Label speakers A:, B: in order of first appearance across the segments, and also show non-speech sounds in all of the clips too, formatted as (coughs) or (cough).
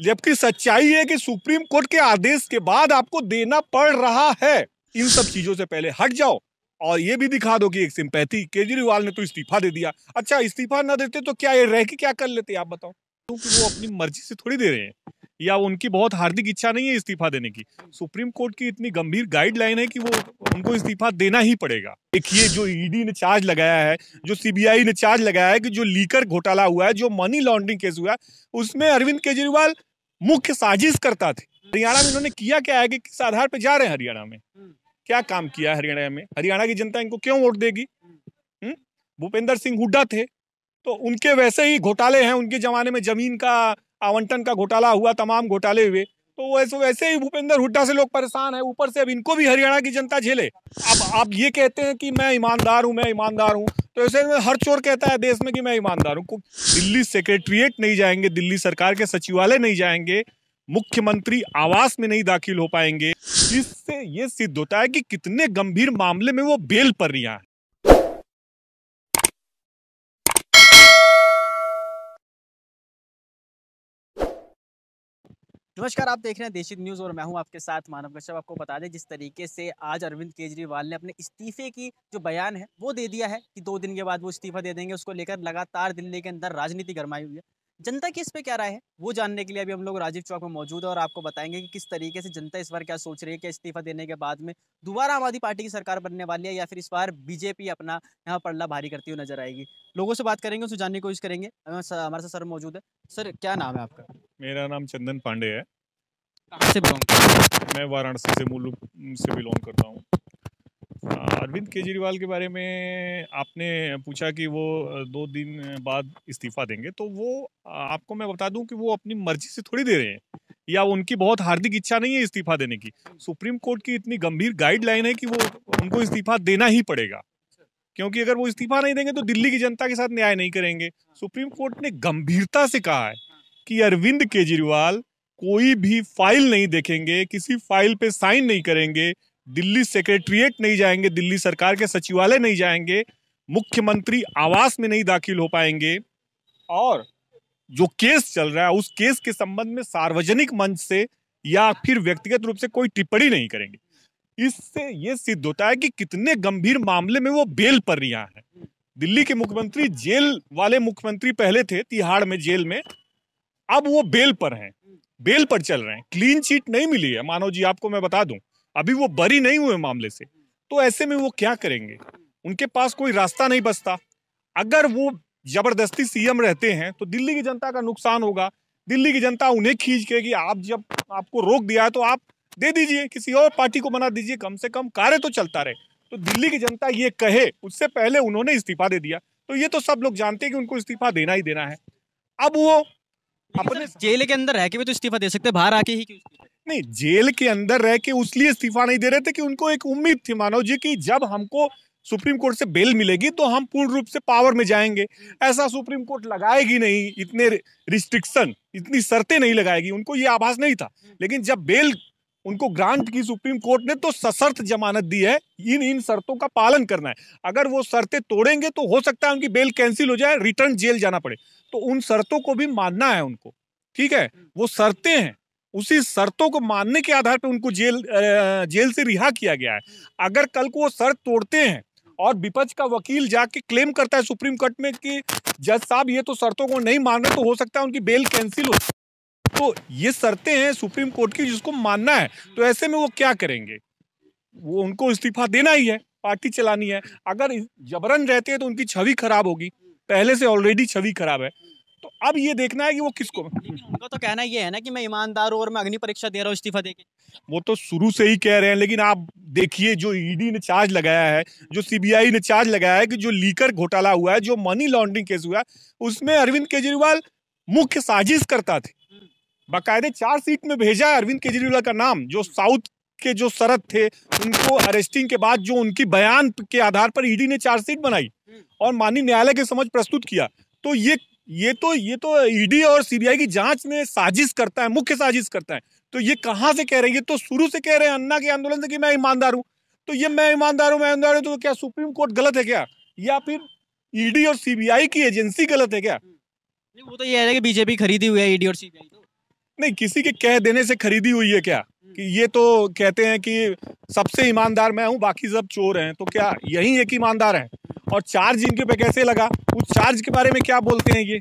A: जबकि सच्चाई है कि सुप्रीम कोर्ट के आदेश के बाद आपको देना पड़ रहा है। इन सब चीज़ों से पहले हट जाओ। और ये भी दिखा दो कि एक सिंपैथी, केजरीवाल ने तो इस्तीफा दे दिया। अच्छा इस्तीफा ना देते तो क्या ये रह के क्या कर लेते, आप बताओ। क्योंकि वो अपनी मर्ज़ी से थोड़ी दे रहे हैं, या उनकी बहुत हार्दिक इच्छा नहीं है इस्तीफा देने की। सुप्रीम कोर्ट की इतनी गंभीर गाइडलाइन है कि वो उनको इस्तीफा देना ही पड़ेगा। देखिए, जो ईडी ने चार्ज लगाया है, जो सीबीआई ने चार्ज लगाया है कि जो लीकर घोटाला हुआ है, जो मनी लॉन्ड्रिंग केस हुआ है, उसमें अरविंद केजरीवाल मुख्य साजिश करता थे? हरियाणा में इन्होंने किया क्या है कि किस आधार पर जा रहे हैं हरियाणा में? क्या काम किया हरियाणा में? हरियाणा की जनता इनको क्यों वोट देगी? हम्म? भूपेंद्र सिंह हुड्डा थे तो उनके वैसे ही घोटाले हैं। उनके जमाने में ज़मीन का आवंटन का घोटाला हुआ, तमाम घोटाले हुए। तो वैसे वैसे ही भूपेंद्र हुड्डा से लोग परेशान है। ऊपर से अब इनको भी हरियाणा की जनता झेले। अब आप ये कहते हैं कि मैं ईमानदार हूँ, मैं ईमानदार हूँ। तो ऐसे में हर चोर कहता है देश में कि मैं ईमानदार हूँ। दिल्ली सेक्रेटरिएट नहीं जाएँगे, दिल्ली सरकार के सचिवालय नहीं जाएँगे, मुख्यमंत्री आवास में नहीं दाखिल हो पाएँगे। इससे ये सिद्ध होता है कि कितने गंभीर मामले में वो बेल पर रिया है।
B: नमस्कार, आप देख रहे हैं देशी न्यूज़ और मैं हूँ आपके साथ मानव कश्यप। आपको बता दें, जिस तरीके से आज अरविंद केजरीवाल ने अपने इस्तीफे की जो बयान है, वो दे दिया है कि दो दिन के बाद वो इस्तीफा दे देंगे। उसको लेकर लगातार दिल्ली के अंदर राजनीति गरमाई हुई है। जनता की इस पर क्या राय है? वो जानने के लिए अभी हम लोग राजीव चौक में मौजूद है और आपको बताएँगे कि किस तरीके से जनता इस बार क्या सोच रही है क्या इस्तीफा देने के बाद में दोबारा आम आदमी पार्टी की सरकार बनने वाली है या फिर इस बार बीजेपी अपना यहाँ पड़ला भारी करती हुई नज़र आएगी? लोगों से बात करेंगे उसे जानने की कोशिश करेंगे। हमारे साथ सर मौजूद है। सर क्या नाम है आपका?
A: मेरा नाम चंदन पांडे है।
B: कहाँ से बिलोंग
A: मैं वाराणसी से मूल से बिलोंग करता हूँ। अरविंद केजरीवाल के बारे में आपने पूछा कि वो दो दिन बाद इस्तीफा देंगे तो वो आपको मैं बता दूँ कि वो अपनी मर्ज़ी से थोड़ी दे रहे हैं, या उनकी बहुत हार्दिक इच्छा नहीं है इस्तीफा देने की। सुप्रीम कोर्ट की इतनी गंभीर गाइडलाइन है कि वो उनको इस्तीफा देना ही पड़ेगा, क्योंकि अगर वो इस्तीफा नहीं देंगे तो दिल्ली की जनता के साथ न्याय नहीं करेंगे। सुप्रीम कोर्ट ने गंभीरता से कहा है कि अरविंद केजरीवाल कोई भी फ़ाइल नहीं देखेंगे, किसी फ़ाइल पे साइन नहीं करेंगे दिल्ली सेक्रेटरिएट नहीं जाएँगे, दिल्ली सरकार के सचिवालय नहीं जाएँगे, मुख्यमंत्री आवास में नहीं दाखिल हो पाएँगे। और जो केस चल रहा है, उस केस के संबंध में सार्वजनिक मंच से या फिर व्यक्तिगत रूप से कोई टिप्पणी नहीं करेंगे। इससे यह सिद्ध होता है कि कितने गंभीर मामले में वो बेल पर रिहा है। दिल्ली के मुख्यमंत्री, जेल वाले मुख्यमंत्री पहले थे, तिहाड़ में, जेल में। अब वो बेल पर हैं, बेल पर चल रहे हैं। क्लीन चीट नहीं मिली है। मानो जी, आपको मैं बता दूँ अभी वो बरी नहीं हुए मामले से। तो ऐसे में वो क्या करेंगे? उनके पास कोई रास्ता नहीं बचता। अगर वो ज़बरदस्ती सीएम रहते हैं तो दिल्ली की जनता का नुकसान होगा। दिल्ली की जनता उन्हें खींच के कि आप जब आपको रोक दिया है तो आप दे दीजिए किसी और पार्टी को बना दीजिए कम से कम कार्य तो चलता रहे। तो दिल्ली की जनता ये कहे उससे पहले उन्होंने इस्तीफा दे दिया। तो ये तो सब लोग जानते हैं कि उनको इस्तीफा देना ही देना है। अब वो
B: अपने जेल के अंदर रह के भी तो इस्तीफा दे सकते बाहर आके ही क्यों
A: नहीं, जेल के अंदर रह के उसलिए इस्तीफा नहीं दे रहे थे कि उनको एक उम्मीद थी, मानव जी, की जब हमको सुप्रीम कोर्ट से बेल मिलेगी तो हम पूर्ण रूप से पावर में जाएँगे। ऐसा सुप्रीम कोर्ट लगाएगी नहीं, इतने रिस्ट्रिक्शन, इतनी शर्तें नहीं लगाएगी, उनको ये आभास नहीं था। लेकिन जब बेल उनको ग्रांट की सुप्रीम कोर्ट ने तो सशर्त जमानत दी है, इन इन शर्तों का पालन करना है। अगर वो शर्तें तोड़ेंगे तो हो सकता है उनकी बेल कैंसिल हो जाए, रिटर्न जेल जाना पड़े। तो उन शर्तों को भी मानना है उनको, ठीक है? वो शर्तें हैं। उसी शर्तों को मानने के आधार पर उनको जेल जेल से रिहा किया गया है। अगर कल को वो शर्त तोड़ते हैं और विपक्ष का वकील जाके क्लेम करता है सुप्रीम कोर्ट में कि जज साहब, ये तो शर्तों को नहीं मान रहे तो हो सकता है उनकी बेल कैंसिल हो। तो ये शर्तें हैं सुप्रीम कोर्ट की जिसको मानना है। तो ऐसे में वो क्या करेंगे? वो उनको इस्तीफा देना ही है, पार्टी चलानी है। अगर जबरन रहते हैं तो उनकी छवि खराब होगी। पहले से ऑलरेडी छवि खराब है। तो अब ये देखना है कि वो किसको
B: उनका तो कहना ये है ना कि मैं ईमानदार हूँ और मैं अग्नि परीक्षा दे रहा हूँ इस्तीफा देके।
A: वो तो शुरू से ही कह रहे हैं लेकिन आप देखिए जो ईडी ने चार्ज लगाया है जो सीबीआई ने चार्ज लगाया है कि जो लीकर घोटाला हुआ है जो मनी लॉन्ड्रिंग केस हुआ है उसमें अरविंद केजरीवाल मुख्य साजिश करता थे। बाकायदे चार सीट में भेजा है अरविंद केजरीवाल का नाम जो साउथ के जो शरद थे उनको अरेस्टिंग के बाद जो उनकी बयान के आधार पर ईडी ने चार्जशीट बनाई और माननीय न्यायालय के समझ प्रस्तुत किया। तो ये ये तो ये तो ईडी और सीबीआई की जाँच में साजिश करता है मुख्य साजिश करता है। तो ये कहाँ से कह रहे हैं? ये तो शुरू से कह रहे हैं अन्ना के आंदोलन से कि मैं ईमानदार हूँ। तो ये मैं ईमानदार हूँ मैं ईमानदार हूँ तो क्या सुप्रीम कोर्ट गलत है क्या? या फिर ईडी और सीबीआई की एजेंसी गलत है क्या?
B: वो तो ये है कि बीजेपी खरीदी हुई है ईडी और सीबीआई तो।
A: नहीं किसी के कह देने से खरीदी हुई है क्या? कि ये तो कहते हैं कि सबसे ईमानदार मैं हूँ बाकी सब चोर हैं तो क्या यही एक ईमानदार है? और चार्ज इनके पे कैसे लगा? उस चार्ज के बारे में क्या बोलते हैं ये?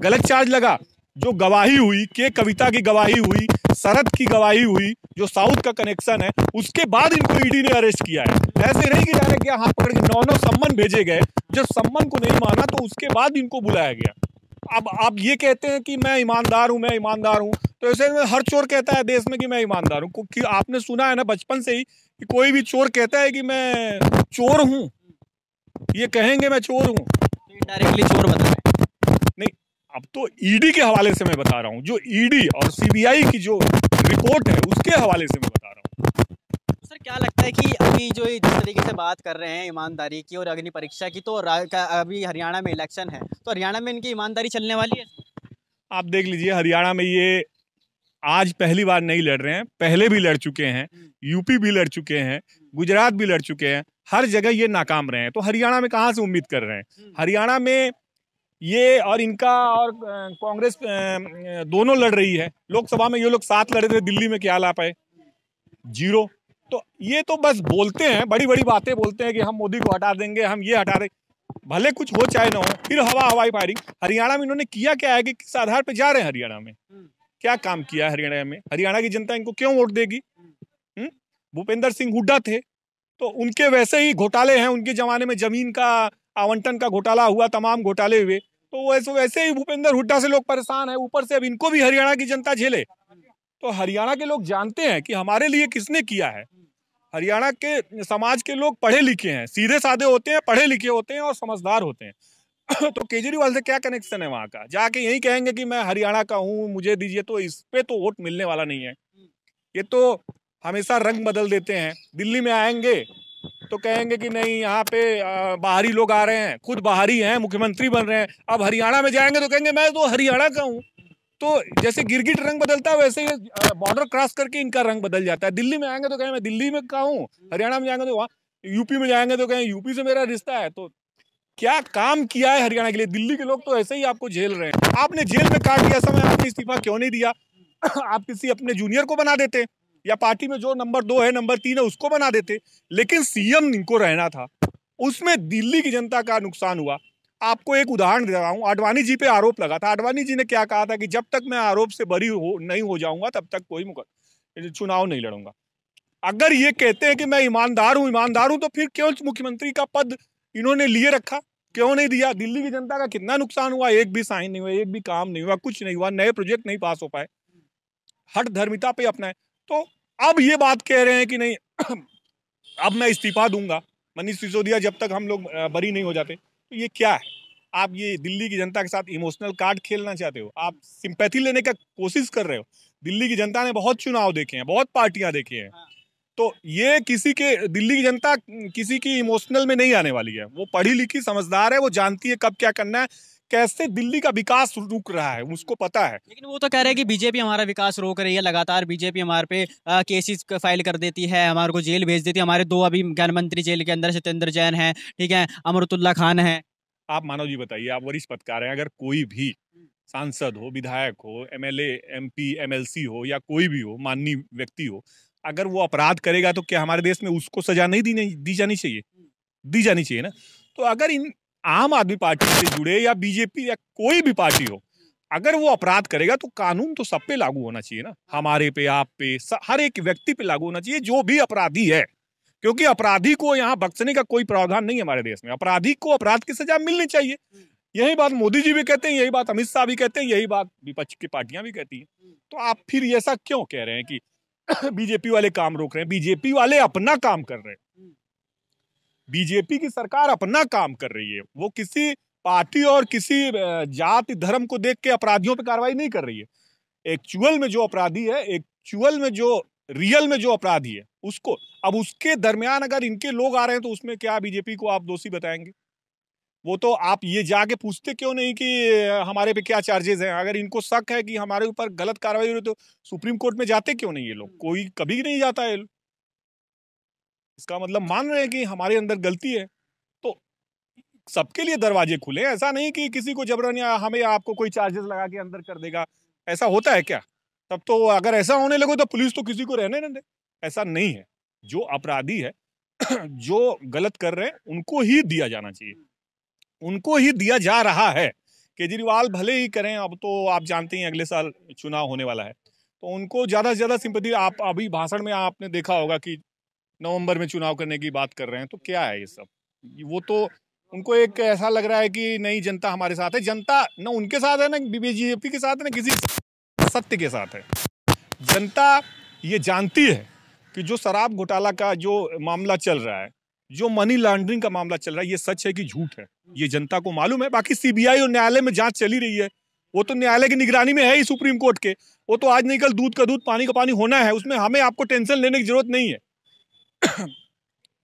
A: गलत चार्ज लगा। जो गवाही हुई, के कविता की गवाही हुई शरद की गवाही हुई, जो साउथ का कनेक्शन है, उसके बाद इनको ईडी ने अरेस्ट किया है। ऐसे नहीं कि क्या हाथ पकड़ के नौ नौ सम्मन भेजे गए। जब सम्मन को नहीं माना तो उसके बाद इनको बुलाया गया। अब आप ये कहते हैं कि मैं ईमानदार हूँ, मैं ईमानदार हूँ तो ऐसे में हर चोर कहता है देश में कि मैं ईमानदार हूँ। क्योंकि आपने सुना है ना बचपन से ही कि कोई भी चोर कहता है कि मैं चोर हूँ। ये कहेंगे मैं चोर हूँ।
B: डायरेक्टली चोर बता रहे
A: नहीं अब तो ईडी के हवाले से मैं बता रहा हूँ। जो ईडी और सीबीआई की जो रिपोर्ट है उसके हवाले से मैं बता रहा हूँ।
B: सर क्या लगता है कि अभी जो जिस तरीके से बात कर रहे हैं ईमानदारी की और अग्नि परीक्षा की तो अभी हरियाणा में इलेक्शन है। तो हरियाणा में इनकी ईमानदारी चलने वाली है?
A: आप देख लीजिए हरियाणा में ये आज पहली बार नहीं लड़ रहे हैं। पहले भी लड़ चुके हैं। यूपी भी लड़ चुके हैं। गुजरात भी लड़ चुके हैं। हर जगह ये नाकाम रहे हैं। तो हरियाणा में कहाँ से उम्मीद कर रहे हैं? हरियाणा में ये और इनका और कांग्रेस दोनों लड़ रही है। लोकसभा में ये लोग साथ लड़े थे दिल्ली में क्या ला पाए? ज़ीरो। तो ये तो बस बोलते हैं बड़ी बड़ी बातें बोलते हैं कि हम मोदी को हटा देंगे हम ये हटा देंगे भले कुछ हो चाहे ना हो फिर हवा हवाई फायरिंग। हरियाणा में इन्होंने किया क्या है कि किस आधार पर जा रहे हैं हरियाणा में? हम्म। क्या काम किया है हरियाणा में? हरियाणा की जनता इनको क्यों वोट देगी? हम्म। भूपेंद्र सिंह हुड्डा थे। तो उनके वैसे ही घोटाले हैं, उनके जमाने में ज़मीन का, आवंटन का घोटाला हुआ, तमाम घोटाले हुए। तो वैसे वैसे ही भूपेंद्र हुड्डा से लोग परेशान है। ऊपर से अब इनको भी हरियाणा की जनता झेले। तो हरियाणा के लोग जानते हैं कि हमारे लिए किसने किया है। हरियाणा के समाज के लोग पढ़े लिखे हैं, सीधे साधे होते हैं, पढ़े लिखे होते हैं और समझदार होते हैं। (coughs) तो केजरीवाल से क्या कनेक्शन है वहाँ का? जाके यही कहेंगे कि मैं हरियाणा का हूँ, मुझे दीजिए तो इस पे तो वोट मिलने वाला नहीं है। ये तो हमेशा रंग बदल देते हैं। दिल्ली में आएँगे तो कहेंगे कि नहीं, यहाँ पे बाहरी लोग आ रहे हैं, खुद बाहरी हैं, मुख्यमंत्री बन रहे हैं। अब हरियाणा में जाएँगे तो कहेंगे, मैं तो हरियाणा का हूँ। तो जैसे गिरगिट रंग बदलता है, वैसे ही बॉर्डर क्रॉस करके इनका रंग बदल जाता है। दिल्ली में आएँगे तो कहें मैं दिल्ली में का हूँ, हरियाणा में जाएँगे तो वहाँ यूपी में जाएँगे तो कहें यूपी से मेरा रिश्ता है। तो क्या काम किया है हरियाणा के लिए? दिल्ली के लोग तो ऐसे ही आपको झेल रहे हैं। आपने जेल में काट दिया, समय आपने इस्तीफा क्यों नहीं दिया? (coughs) आप किसी अपने जूनियर को बना देते। या पार्टी में जो नंबर दो है, नंबर तीन है, उसको बना देते। लेकिन सीएम इनको रहना था, उसमें दिल्ली की जनता का नुकसान हुआ। आपको एक उदाहरण दे रहा हूँ। आडवाणी जी पे आरोप लगा था। आडवाणी जी ने क्या कहा था कि जब तक मैं आरोप से बरी हो, नहीं हो जाऊँगा, तब तक कोई मुकद चुनाव नहीं लड़ूँगा। अगर ये कहते हैं कि मैं ईमानदार हूँ ईमानदार हूँ तो फिर क्यों मुख्यमंत्री का पद इन्होंने लिए रखा? क्यों नहीं दिया? दिल्ली की जनता का कितना नुकसान हुआ? एक भी साइन नहीं हुआ, एक भी काम नहीं हुआ, कुछ नहीं हुआ, नए प्रोजेक्ट नहीं पास हो पाए। हट धर्मिता पे अपना है। तो अब ये बात कह रहे हैं कि नहीं (clears throat) अब मैं इस्तीफा दूँगा। मनीष सिसोदिया जब तक हम लोग बरी नहीं हो जाते तो ये क्या है? आप ये दिल्ली की जनता के साथ इमोशनल कार्ड खेलना चाहते हो? आप सिंपैथी लेने का कोशिश कर रहे हो? दिल्ली की जनता ने बहुत चुनाव देखे हैं बहुत पार्टियाँ देखी हैं। हाँ। तो ये किसी के दिल्ली की जनता किसी की इमोशनल में नहीं आने वाली है। वो पढ़ी लिखी समझदार है वो जानती है कब क्या करना है। कैसे दिल्ली का विकास रुक रहा है उसको पता है।
B: लेकिन वो तो कह रहे हैं कि बीजेपी हमारा विकास रोक रही है लगातार बीजेपी हमारे पे केसेस फ़ाइल कर देती है हमारे को जेल भेज देती है। हमारे दो अभी ज्ञान मंत्री जेल के अंदर सत्येंद्र जैन है ठीक है अमरुतुल्ला खान है।
A: आप मानव जी बताइए आप वरिष्ठ पत्रकार हैं अगर कोई भी सांसद हो विधायक हो एमएलए एमपी एमएलसी हो या कोई भी हो माननीय व्यक्ति हो अगर वो अपराध करेगा तो क्या हमारे देश में उसको सजा नहीं दी नहीं दी जानी चाहिए? दी जानी चाहिए ना? तो अगर इन आम आदमी पार्टी से जुड़े या बीजेपी या कोई भी पार्टी हो, अगर वो अपराध करेगा तो कानून तो सब पे लागू होना चाहिए ना। हमारे पे, आप पे हर एक व्यक्ति पे लागू होना चाहिए, जो भी अपराधी है। क्योंकि अपराधी को यहाँ बख्शने का कोई प्रावधान नहीं है हमारे देश में। अपराधी को अपराध की सजा मिलनी चाहिए। यही बात मोदी जी भी कहते हैं, यही बात अमित शाह भी कहते हैं, यही बात विपक्ष की पार्टियाँ भी कहती हैं। तो आप फिर ऐसा क्यों कह रहे हैं कि (coughs) बीजेपी वाले काम रोक रहे हैं? बीजेपी वाले अपना काम कर रहे हैं। बीजेपी की सरकार अपना काम कर रही है। वो किसी पार्टी और किसी जाति धर्म को देख के अपराधियों पर कार्रवाई नहीं कर रही है। एक्चुअल में जो अपराधी है एक्चुअल में जो रियल में जो अपराधी है उसको अब उसके दरमियान अगर इनके लोग आ रहे हैं तो उसमें क्या बीजेपी को आप दोषी बताएँगे? वो तो आप ये जाके पूछते क्यों नहीं कि हमारे पे क्या चार्जेस हैं? अगर इनको शक है कि हमारे ऊपर गलत कार्रवाई हो रही तो सुप्रीम कोर्ट में जाते क्यों नहीं ये लोग? कोई कभी नहीं जाता है इसका मतलब मान रहे हैं कि हमारे अंदर गलती है तो सबके लिए दरवाजे खुले। ऐसा नहीं कि किसी को जबरन या हमें आपको कोई चार्जेस लगा के अंदर कर देगा। ऐसा होता है क्या? तब तो अगर ऐसा होने लगे तो पुलिस तो किसी को रहने न दे। ऐसा नहीं है। जो अपराधी है, (clears throat) जो गलत कर रहे हैं, उनको ही दिया जाना चाहिए। उनको ही दिया जा रहा है। केजरीवाल भले ही करें, अब तो आप जानते हैं अगले साल चुनाव होने वाला है। तो उनको ज़्यादा से ज़्यादा सिंपति आप अभी भाषण में आपने देखा होगा कि नवंबर में चुनाव करने की बात कर रहे हैं तो क्या है ये सब? वो तो उनको एक ऐसा लग रहा है कि नहीं जनता हमारे साथ है। जनता न उनके साथ है, ना बीजेपी के साथ है, ना किसी सत्य के साथ है। जनता ये जानती है कि जो शराब घोटाला का जो मामला चल रहा है, जो मनी लॉन्ड्रिंग का मामला चल रहा है, ये सच है कि झूठ है? ये जनता को मालूम है। बाकी सीबीआई और न्यायालय में जाँच चली रही है। वो तो न्यायालय की निगरानी में है ही, सुप्रीम कोर्ट के। वो तो आज नहीं, कल दूध का दूध, पानी का पानी होना है। उसमें हमें आपको टेंशन लेने की ज़रूरत नहीं है।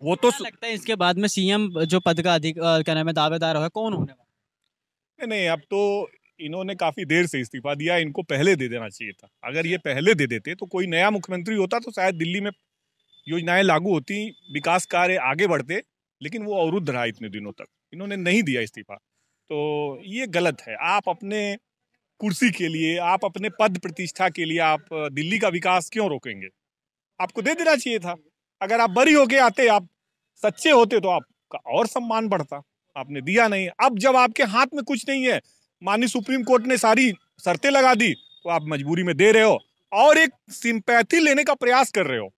B: वो तो लगता है इसके बाद में सीएम जो पद का अधिक क्या नाम है दावेदार है कौन होने वाला?
A: नहीं अब तो इन्होंने काफ़ी देर से इस्तीफा दिया इनको पहले दे देना चाहिए था। अगर ये पहले दे देते तो कोई नया मुख्यमंत्री होता तो शायद दिल्ली में योजनाएँ लागू होती विकास कार्य आगे बढ़ते लेकिन वो अवरुद्ध रहा इतने दिनों तक। इन्होंने नहीं दिया इस्तीफा। तो ये गलत है। आप अपने कुर्सी के लिए आप अपने पद प्रतिष्ठा के लिए आप दिल्ली का विकास क्यों रोकेंगे? आपको दे देना चाहिए था। अगर आप बरी होके आते आप सच्चे होते तो आपका और सम्मान बढ़ता। आपने दिया नहीं। अब जब आपके हाथ में कुछ नहीं है माननीय सुप्रीम कोर्ट ने सारी शर्तें लगा दी तो आप मजबूरी में दे रहे हो और एक सिंपैथी लेने का प्रयास कर रहे हो।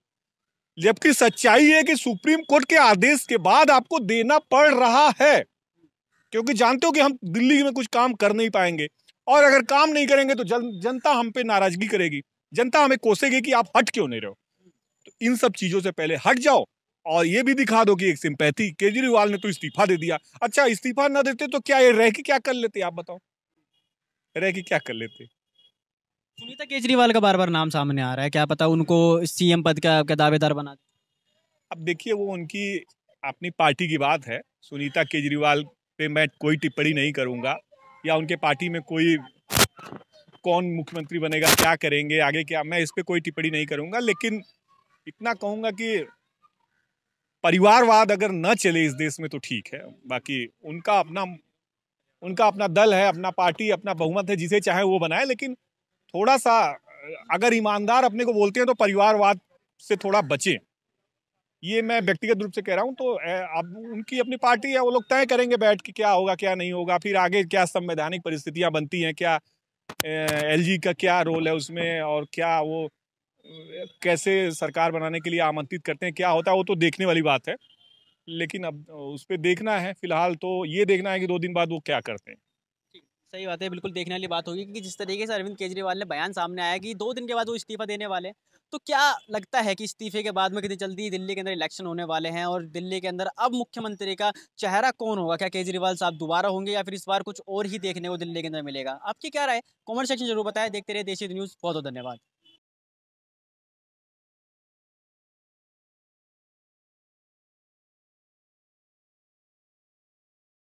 A: जबकि सच्चाई है कि सुप्रीम कोर्ट के आदेश के बाद आपको देना पड़ रहा है क्योंकि जानते हो कि हम दिल्ली में कुछ काम कर नहीं पाएँगे। और अगर काम नहीं करेंगे तो जन, जनता हम पे नाराज़गी करेगी। जनता हमें कोसेगी कि आप हट क्यों नहीं रहो तो इन सब चीज़ों से पहले हट जाओ और ये भी दिखा दो कि एक सिंपैथी केजरीवाल ने तो इस्तीफा दे दिया। अच्छा इस्तीफा ना देते तो क्या ये रह के क्या कर लेते आप बताओ? रह के क्या कर लेते?
B: सुनीता केजरीवाल का बार बार नाम सामने आ रहा है क्या पता उनको सीएम पद का, का दावेदार बना
A: अब देखिए वो उनकी अपनी पार्टी की बात है। सुनीता केजरीवाल पे मैं कोई टिप्पणी नहीं करूँगा। या उनके पार्टी में कोई कौन मुख्यमंत्री बनेगा क्या करेंगे आगे क्या मैं इस पर कोई टिप्पणी नहीं करूँगा लेकिन इतना कहूँगा कि परिवारवाद अगर न चले इस देश में तो ठीक है। बाकी उनका अपना उनका अपना दल है, अपना पार्टी, अपना बहुमत है, जिसे चाहे वो बनाए, लेकिन थोड़ा सा अगर ईमानदार अपने को बोलते हैं तो परिवारवाद से थोड़ा बचें। ये मैं व्यक्तिगत रूप से कह रहा हूँ तो अब उनकी अपनी पार्टी है, वो लोग तय करेंगे बैठ के क्या होगा, क्या नहीं होगा, फिर आगे क्या संवैधानिक परिस्थितियाँ बनती हैं, क्या एलजी का क्या रोल है उसमें और क्या वो कैसे सरकार बनाने के लिए आमंत्रित करते हैं, क्या होता है, वो तो देखने वाली बात है। लेकिन अब उस पर देखना है, फ़िलहाल तो ये देखना है कि दो दिन बाद वो क्या करते हैं।
B: सही बात है, बिल्कुल देखने वाली बात होगी कि जिस तरीके से अरविंद केजरीवाल ने बयान सामने आया कि दो दिन के बाद वो इस्तीफा देने वाले तो क्या लगता है कि इस्तीफे के बाद में कितनी जल्दी दिल्ली के अंदर इलेक्शन होने वाले हैं और दिल्ली के अंदर अब मुख्यमंत्री का चेहरा कौन होगा? क्या केजरीवाल साहब दोबारा होंगे या फिर इस बार कुछ और ही देखने को दिल्ली के अंदर मिलेगा? आपकी क्या राय? कॉमेंट सेक्शन ज़रूर बताएँ, देखते रहे देशी न्यूज़ बहुत बहुत धन्यवाद।